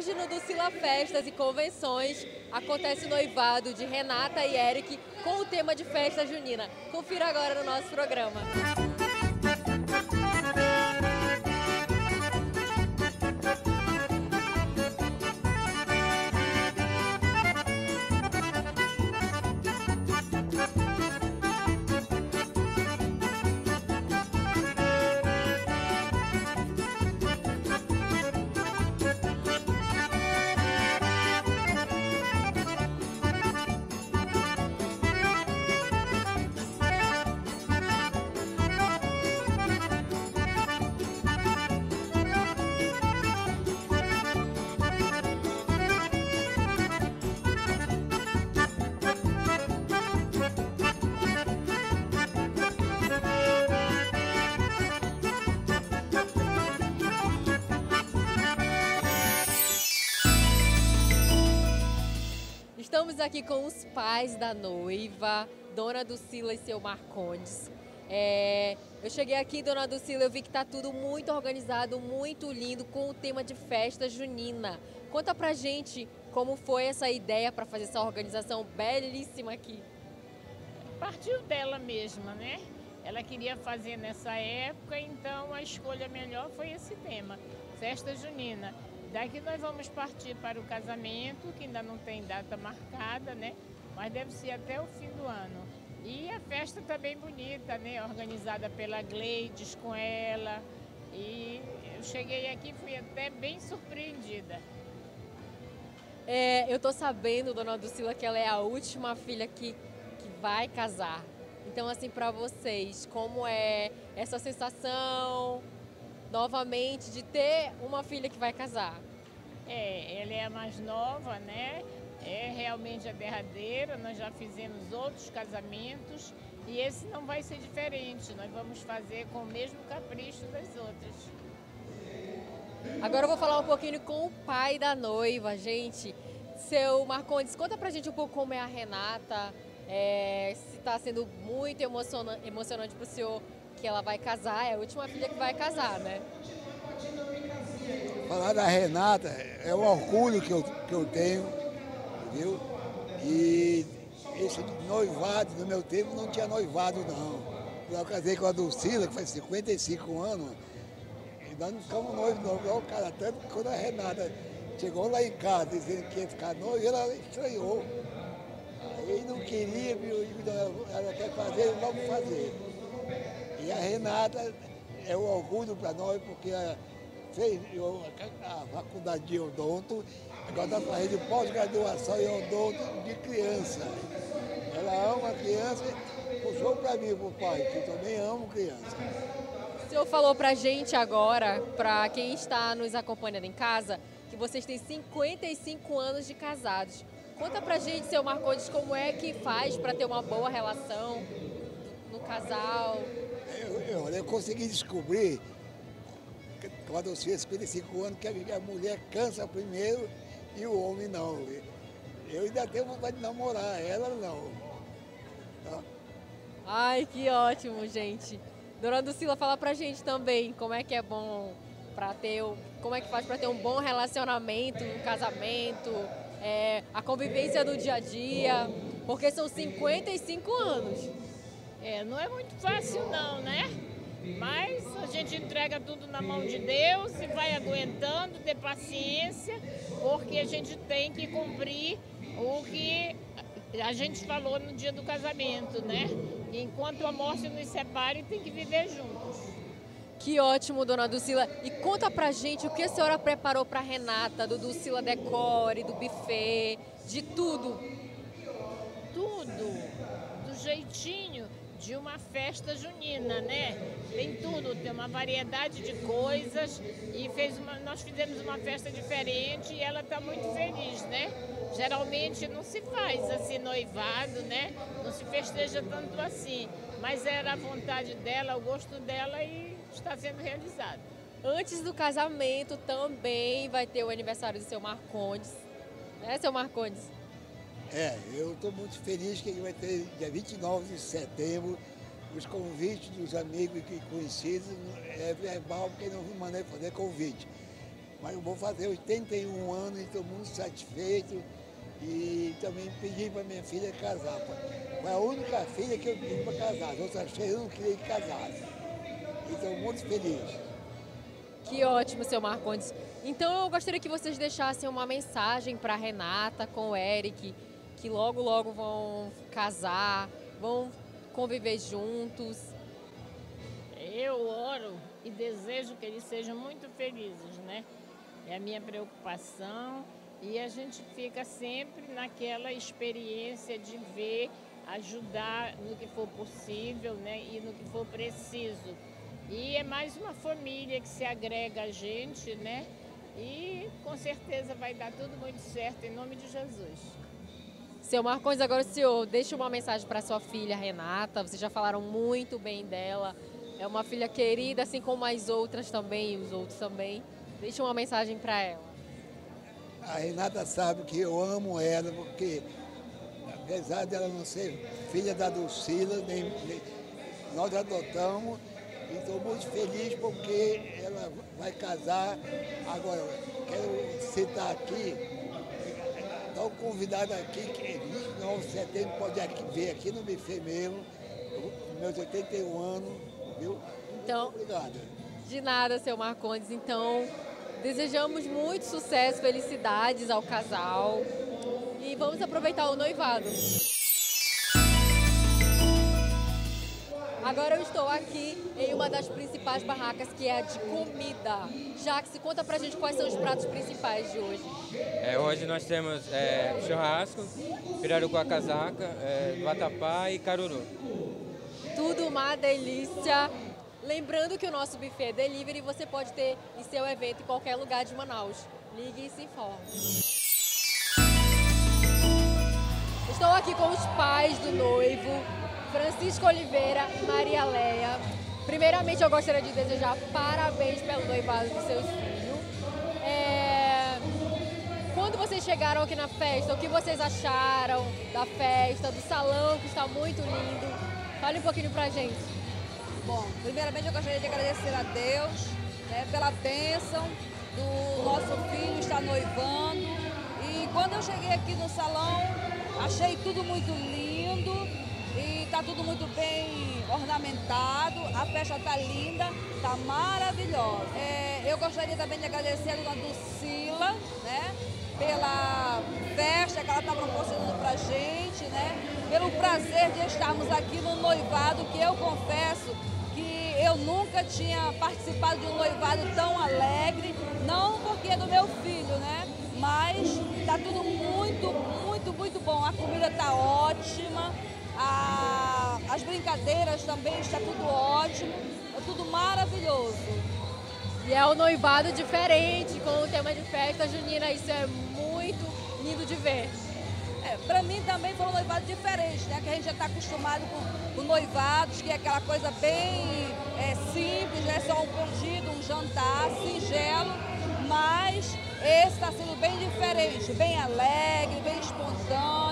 hoje no Ducila Festas e Convenções acontece o noivado de Renata e Eric com o tema de festa junina. Confira agora no nosso programa. Estamos aqui com os pais da noiva, Dona Ducila e seu Marcondes. É, eu cheguei aqui, Dona Ducila, eu vi que está tudo muito organizado, muito lindo, com o tema de festa junina. Conta pra gente como foi essa ideia para fazer essa organização belíssima aqui. Partiu dela mesma, né? Ela queria fazer nessa época, então a escolha melhor foi esse tema, festa junina. Daqui nós vamos partir para o casamento, que ainda não tem data marcada, né? Mas deve ser até o fim do ano. E a festa está bem bonita, né? Organizada pela Gleides com ela. E eu cheguei aqui fui até bem surpreendida. É, eu tô sabendo, dona Dulcila, que ela é a última filha que, que vai casar. Então, assim, para vocês, como é essa sensação? Novamente de ter uma filha que vai casar. É, ela é a mais nova, né? É realmente a derradeira. Nós já fizemos outros casamentos e esse não vai ser diferente. Nós vamos fazer com o mesmo capricho das outras. Agora eu vou falar um pouquinho com o pai da noiva, gente. Seu Marcondes, conta pra gente um pouco como é a Renata, é, se está sendo muito emocionante, emocionante pro senhor que ela vai casar, é a última filha que vai casar, né? Falar da Renata é um orgulho que eu, que eu tenho, viu? E esse noivado, no meu tempo não tinha noivado não. Eu casei com a Dulcila, que faz 55 anos, e nós não ficamos noivos não, cara, tanto que quando a Renata chegou lá em casa dizendo que ia ficar noiva, ela estranhou. Aí não queria, viu? Ela quer fazer, vamos fazer. E a Renata é um orgulho para nós, porque fez a faculdade de odonto, agora está fazendo pós-graduação em odonto de criança. Ela ama criança, puxou para mim, para o pai, que também amo criança. O senhor falou para a gente agora, para quem está nos acompanhando em casa, que vocês têm 55 anos de casados. Conta pra gente, seu Marcondes, como é que faz para ter uma boa relação no casal? Eu, eu, eu consegui descobrir, quando eu tinha 55 anos, que a mulher cansa primeiro e o homem não. Eu ainda tenho vontade de namorar, ela não. Tá? Ai, que ótimo, gente. Dona Lucila, fala pra gente também como é que é bom para ter, como é que faz para ter um bom relacionamento, um casamento, é, a convivência do dia a dia, porque são 55 anos. É, não é muito fácil não, né? Mas a gente entrega tudo na mão de Deus e vai aguentando, ter paciência, porque a gente tem que cumprir o que a gente falou no dia do casamento, né? Enquanto a morte nos separe, tem que viver juntos. Que ótimo, dona Dulcila. E conta pra gente o que a senhora preparou pra Renata, do Dulcila Decore, do buffet, de tudo. Tudo, do jeitinho de uma festa junina, né? Tem tudo, tem uma variedade de coisas e fez uma, nós fizemos uma festa diferente e ela está muito feliz, né? Geralmente não se faz assim noivado, né? Não se festeja tanto assim, mas era a vontade dela, o gosto dela e está sendo realizado. Antes do casamento também vai ter o aniversário do seu Marcondes, né, seu Marcondes? É, eu estou muito feliz que vai ter dia 29 de setembro os convites dos amigos e conhecidos é verbal, porque não mandei fazer convite. Mas eu vou fazer 81 anos e estou muito satisfeito. E também pedi para minha filha casar. Foi a única filha que eu pedi para casar. As outras três eu não queria que casasse. Estou muito feliz. Que ótimo, seu Marcondes. Então eu gostaria que vocês deixassem uma mensagem para Renata com o Eric, que logo, logo vão casar, vão conviver juntos. Eu oro e desejo que eles sejam muito felizes, né? É a minha preocupação e a gente fica sempre naquela experiência de ver, ajudar no que for possível, né? E no que for preciso. E é mais uma família que se agrega a gente, né? E com certeza vai dar tudo muito certo em nome de Jesus. Seu Marcões, agora o senhor deixa uma mensagem para sua filha Renata. Vocês já falaram muito bem dela. É uma filha querida, assim como as outras também, os outros também. Deixa uma mensagem para ela. A Renata sabe que eu amo ela, porque apesar dela não ser filha da Dulcila, nem, nem nós adotamos e estou muito feliz porque ela vai casar. Agora, quero citar aqui, está um convidado aqui, que é 29 de setembro, pode aqui, ver aqui no buffet mesmo, meus 81 anos, viu? Então, Obrigado. De nada, seu Marcondes. Então, desejamos muito sucesso, felicidades ao casal. E vamos aproveitar o noivado. Agora eu estou aqui em uma das principais barracas, que é a de comida. Jax, conta pra gente quais são os pratos principais de hoje. É, hoje nós temos é, churrasco, pirarucu a casaca, é, vatapá e caruru. Tudo uma delícia. Lembrando que o nosso buffet é delivery você pode ter em seu evento em qualquer lugar de Manaus. Ligue e se informe. Estou aqui com os pais do noivo, Francisco Oliveira Maria Leia. Primeiramente, eu gostaria de desejar parabéns pelo noivado do seus filhos. É... Quando vocês chegaram aqui na festa, o que vocês acharam da festa, do salão que está muito lindo? Fale um pouquinho pra gente. Bom, primeiramente eu gostaria de agradecer a Deus né, pela bênção do nosso filho estar noivando. E quando eu cheguei aqui no salão, achei tudo muito lindo e está tudo muito bem ornamentado. A festa está linda, está maravilhosa. É, eu gostaria também de agradecer a dona Lucila, né? Pela festa que ela está proporcionando para a gente, né? Pelo prazer de estarmos aqui no noivado, que eu confesso que eu nunca tinha participado de um noivado tão alegre, não porque é do meu filho, né? Mas está tudo muito, muito, muito bom. A comida está ótima, a- as brincadeiras também está tudo ótimo, é tudo maravilhoso. E é um noivado diferente, com o tema de festa junina. Isso é muito lindo de ver. É, para mim também foi um noivado diferente, né? Que a gente já está acostumado com, com noivados, que é aquela coisa bem é, simples, né? Só um pedido, um jantar singelo, mas esse está sendo bem diferente, bem alegre, bem espontâneo,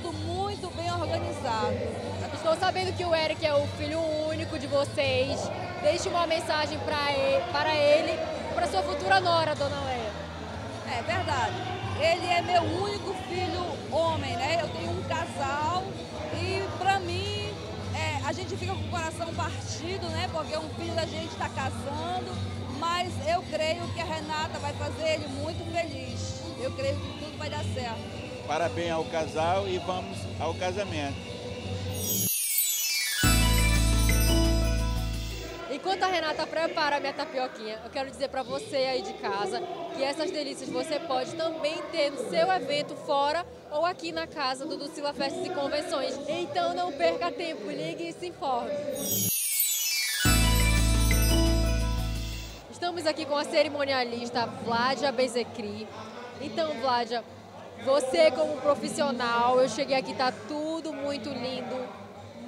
tudo muito bem organizado. Estou sabendo que o Eric é o filho único de vocês. Deixe uma mensagem pra ele, para ele para sua futura nora, dona Leia. É verdade. Ele é meu único filho homem, né? Eu tenho um casal e pra mim é, a gente fica com o coração partido, né? Porque um filho da gente está casando, mas eu creio que a Renata vai fazer ele muito feliz. Eu creio que tudo vai dar certo. Parabéns ao casal e vamos ao casamento. Enquanto a Renata prepara a minha tapioquinha, eu quero dizer para você aí de casa que essas delícias você pode também ter no seu evento fora ou aqui na casa do Ducila Festas e Convenções. Então não perca tempo, ligue e se informe. Estamos aqui com a cerimonialista Vládia Bezecri. Então, Vládia, você como profissional, eu cheguei aqui, tá tudo muito lindo.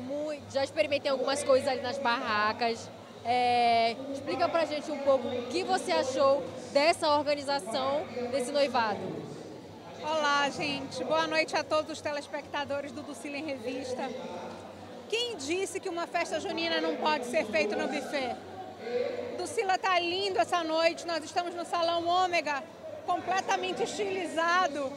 Muito, já experimentei algumas coisas ali nas barracas. É, explica pra gente um pouco o que você achou dessa organização, desse noivado. Olá, gente. Boa noite a todos os telespectadores do Ducila em Revista. Quem disse que uma festa junina não pode ser feita no buffet? Do Sila tá lindo essa noite. Nós estamos no Salão Ômega, completamente estilizado.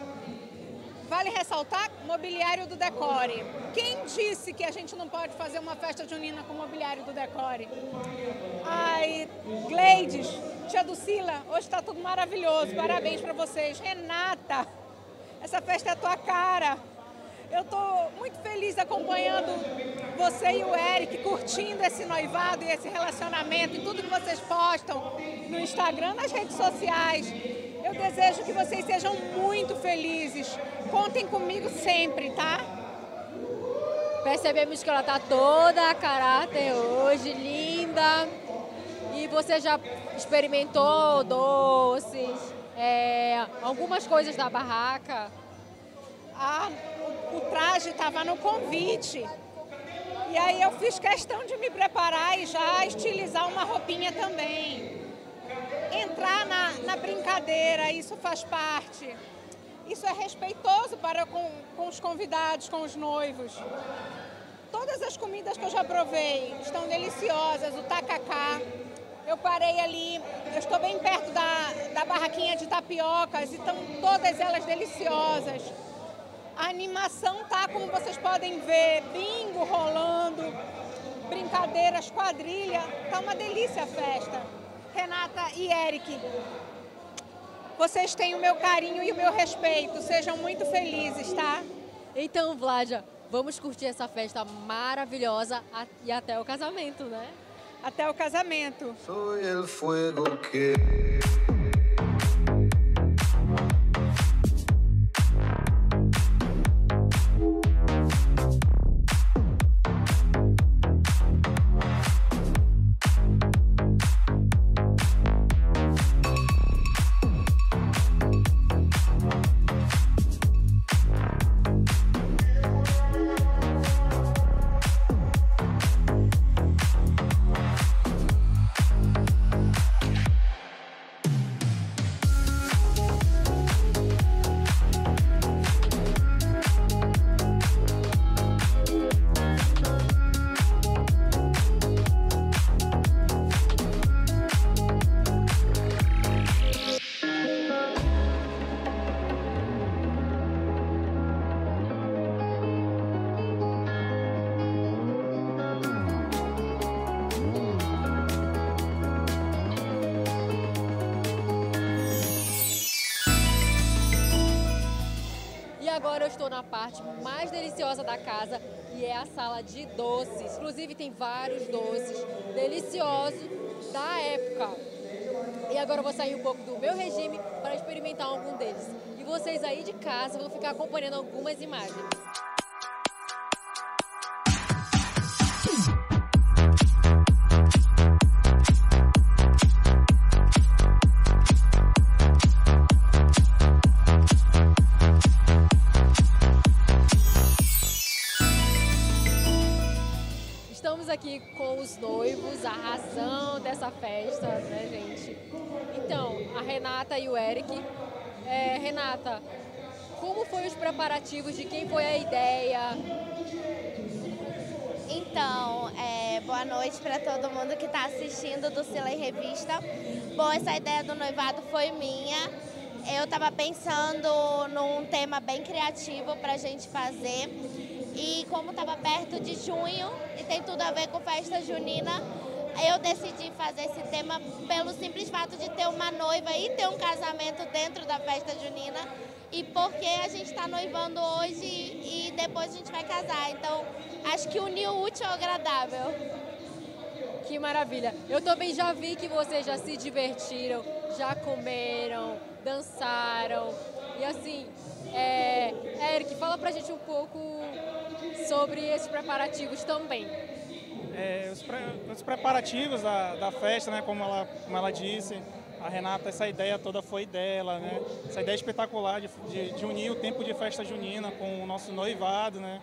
Vale ressaltar mobiliário do Decore. Quem disse que a gente não pode fazer uma festa junina com mobiliário do Decore? Ai, Gleides, tia Lucila, hoje está tudo maravilhoso. Parabéns para vocês. Renata, essa festa é a tua cara. Eu estou muito feliz acompanhando você e o Eric, curtindo esse noivado e esse relacionamento e tudo que vocês postam no Instagram, nas redes sociais. Eu desejo que vocês sejam muito felizes. Contem comigo sempre, tá? Percebemos que ela tá toda a caráter hoje, linda. E você já experimentou doces, é, algumas coisas da barraca? Ah, o traje estava no convite. E aí eu fiz questão de me preparar e já estilizar uma roupinha também entrar na, na brincadeira, isso faz parte. Isso é respeitoso para com, com os convidados, com os noivos. Todas as comidas que eu já provei estão deliciosas, o tacacá. Eu parei ali, eu estou bem perto da, da barraquinha de tapiocas e estão todas elas deliciosas. A animação tá como vocês podem ver, bingo rolando, brincadeiras, quadrilha, tá uma delícia a festa. Renata e Eric. Vocês têm o meu carinho e o meu respeito. Sejam muito felizes, tá? Então, Vládia, vamos curtir essa festa maravilhosa e até o casamento, né? Até o casamento. Soy el fuego que agora eu estou na parte mais deliciosa da casa e é a sala de doces. Inclusive tem vários doces deliciosos da época. E agora eu vou sair um pouco do meu regime para experimentar algum deles. E vocês aí de casa vão ficar acompanhando algumas imagens. Aqui com os noivos, a razão dessa festa, né, gente? Então, a Renata e o Eric. É, Renata, como foi os preparativos? De quem foi a ideia? Então, é, boa noite para todo mundo que está assistindo do Sila e Revista. Bom, essa ideia do noivado foi minha. Eu estava pensando num tema bem criativo para a gente fazer e como estava perto de junho e tem tudo a ver com festa junina, eu decidi fazer esse tema pelo simples fato de ter uma noiva e ter um casamento dentro da festa junina e porque a gente está noivando hoje e depois a gente vai casar. Então, acho que uniu o útil ao agradável. Que maravilha. Eu também já vi que vocês já se divertiram, já comeram, dançaram. E assim, é... Eric, fala pra gente um pouco sobre esses preparativos também. É, os, pre, os, preparativos da, da, festa, né, como, ela, como ela disse, a Renata, essa ideia toda foi dela, né? Essa ideia espetacular de, de, de, unir o tempo de festa junina com o nosso noivado, né?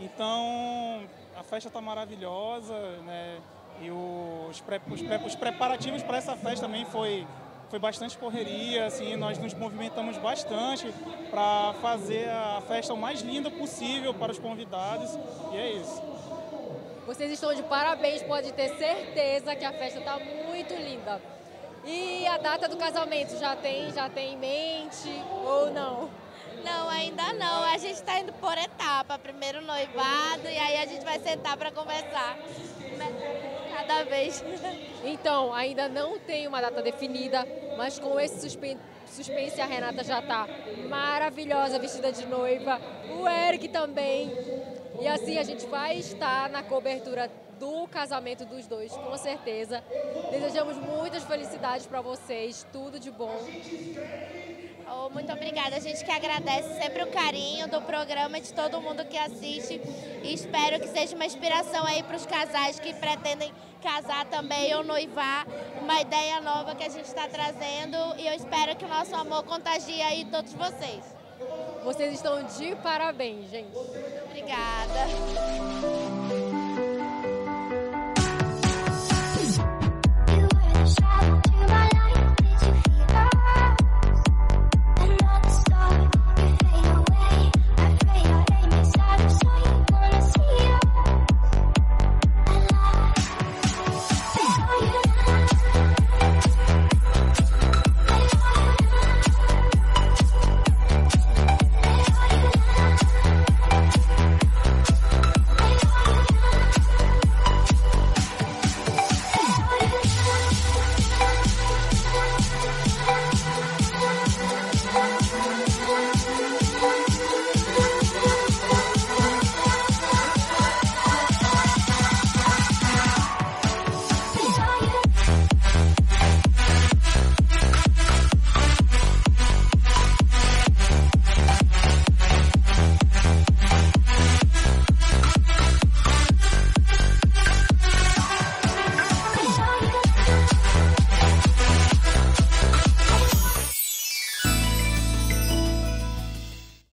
Então, a festa está maravilhosa, né? E os, pre, os, pre, os preparativos para essa festa também foi foi bastante correria, assim, nós nos movimentamos bastante para fazer a festa o mais linda possível para os convidados e é isso. Vocês estão de parabéns, pode ter certeza que a festa está muito linda. E a data do casamento já tem, já tem em mente ou não? Não, ainda não. A gente está indo por etapa. Primeiro noivado e aí a gente vai sentar para conversar. Vez. Então, ainda não tem uma data definida, mas com esse suspense, suspense a Renata já está maravilhosa, vestida de noiva. O Eric também. E assim a gente vai estar na cobertura do casamento dos dois, com certeza. Desejamos muitas felicidades para vocês, tudo de bom. Oh, muito obrigada. A gente que agradece sempre o carinho do programa de todo mundo que assiste e espero que seja uma inspiração aí para os casais que pretendem casar também ou noivar. Uma ideia nova que a gente está trazendo e eu espero que o nosso amor contagie aí todos vocês. Vocês estão de parabéns, gente. Obrigada.